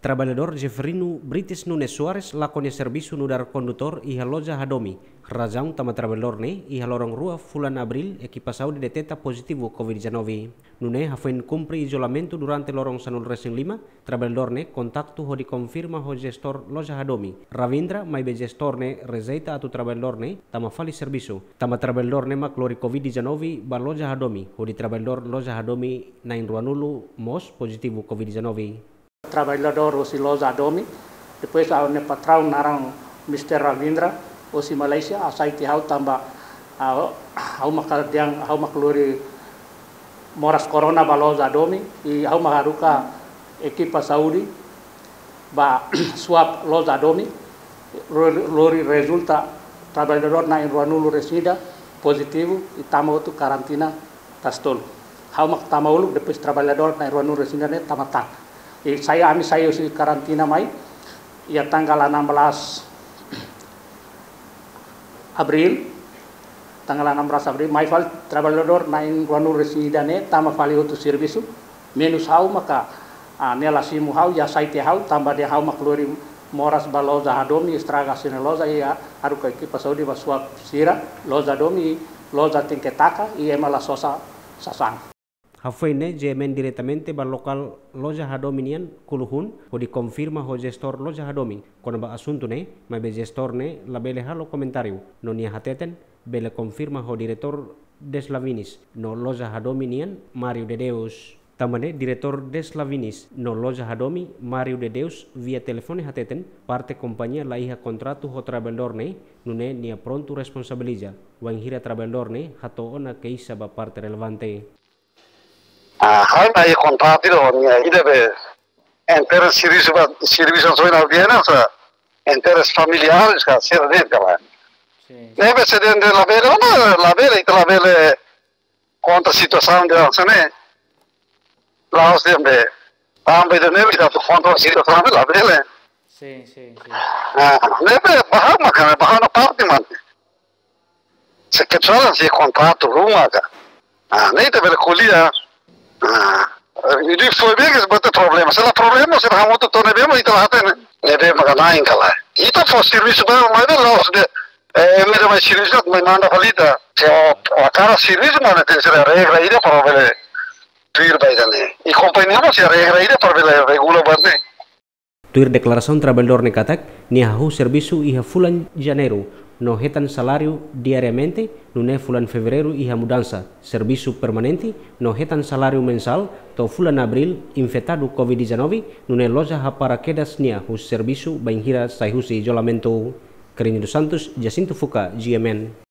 Trabalhador Jefferino Brites Nunes Soares lakonya serviço no dar condutor e loja Hadomi. Razão tama trabalhador ne e lorong rua fulan abril equipa saúde deteta positivo COVID-19. Nune hafen cumpre isolamento durante lorong sanul resing lima, trabalhador ne kontaktu ho confirma ho gestor loja Hadomi. Ravindra mai be gestor ne rezeita atu trabalhador ne tama fali serviço. Tama trabalhador ne maklori COVID-19 ba loja Hadomi, ho di trabalhador loja Hadomi na ruanulu mos positivo COVID-19. Trabalhador osilosa adomi depois ao ne patrão narang Mr. Ravindra osi Malaysia asai ti hau tamba hau makadiang hau makluri moras corona baloza adomi i hau maharuka ekipa Saudi ba swab loza adomi lori resulta trabalhador na Ruanulu resida positivo e tamo tu karantina tastol hau mak tamaulu depois trabalhador na Ruanulu resida ne tamatang Eh, saya ami saya si karantina mai. Ya tanggal 16 April tanggal 16 April mai fal trabalhador na in guanu residane tama fali outro serviço menos hau maka a nela simu hau ya saite hau tamba de hau maklori moras ba loza hadomi estraga sine loza ia aruka equipa saudi ba sua sira loza domi loza tinketaka e emala sosa sasang Hafuene jemen diretamente ba lokal loja hadominian kuluhun o di confirma ho gestor loja hadomi. Kono ba asunto ne ma be gestor ne la bele halo komentario no nia hateten bele confirma ho director Deslavinis no loja hadominian Mario de Deus. Tamane diretor Deslavinis no loja hadomi Mario de Deus via telefone hateten parte companhia la iha contrato ho trabalhador ne nune nia pronto responsabiliza. Wan hira trabalhador ne hato ona keisa ba parte relevante hai mai contratti do mia idebe enter serviço serviço soi na viena sa enter familiares ka ser de kala neve se de la vele ona la vele e la vele contra situação de né lá os de tambe de neve da contra situação de la vele sim sim sim ah neve bahar makana bahar na parte man se que só se contrato ruma ka ah nem te vele bem que bate problema. Se lá problema, se lá muito tone bem, mas lá tem, né? bem magana em kala. Ita for serviço bem, mas de lá de eh mere mai serviço mai manda falita. Se o cara serviço mas tem se regra ida para ver tuir baidane. E companhia mas se regra ida para ver regula bate. Tuir declaração trabalhador ne katak ni hahu serviço iha fulan janeiro no hetan salário diariamente no ne fulan fevereiro iha mudança serviço permanente no hetan salário mensal to fulan abril infectado covid-19 no ne loja ha paraquedas nia o serviço bainhira sai husi isolamento Carinho dos Santos, Jacinto Fuca, GMN.